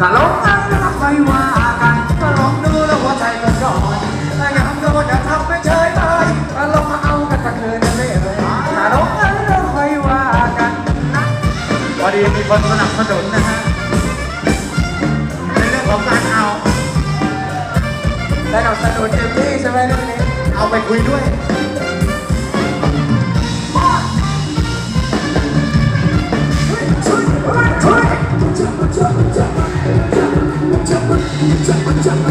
ถ้ตลกนะไม่ว่ากันก็ลองดูแล้วหัวใจก็ร้อนแต่ยังก็นอย่าทำไม่เฉยเลยตลงมาเอากันตะเคืนเลยเลยตลกนะไม่ว่ากันพอดีมีคนสนับสนุนนะฮะในเรื่องของการเอาแด้กับสนุนเต็มที่ใช่ไหมเรื่องนี้เอาไปคุยด้วย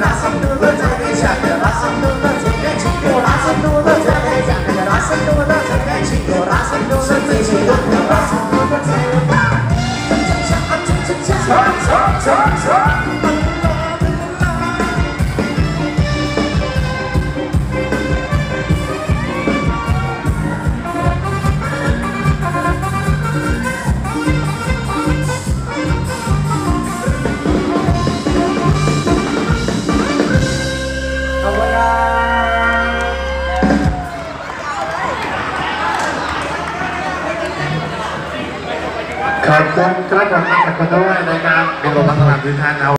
Passing through the ขอบคุณกรับผมขอบคุณด้วยนะครับเป็นรงพยาบาลพื้นฐานเอา